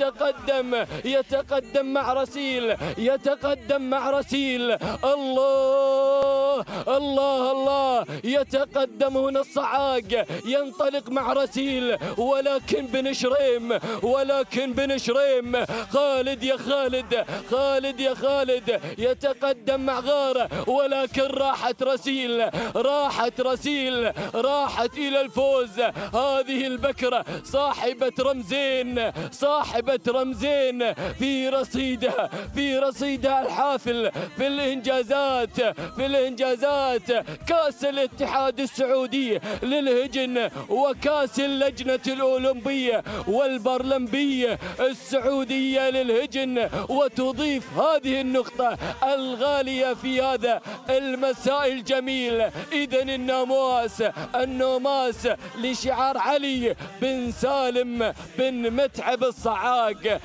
يتقدم يتقدم مع رسيل يتقدم مع رسيل. الله الله الله يتقدم هنا الصعاق. ينطلق مع رسيل ولكن بن شريم ولكن بن شريم خالد يا خالد خالد يا خالد يتقدم مع غارة ولكن راحت رسيل راحت رسيل راحت إلى الفوز. هذه البكرة صاحبة رمزين صاحبة رمزين. في رصيدها في رصيدها الحافل في الإنجازات في الإنجازات. كأس الاتحاد السعودي للهجن وكأس اللجنة الأولمبية والبرلمبية السعودية للهجن وتضيف هذه النقطة الغالية في هذا المساء الجميل. إذا الناموس النوماس لشعار علي بن سالم بن متعب الصعاق.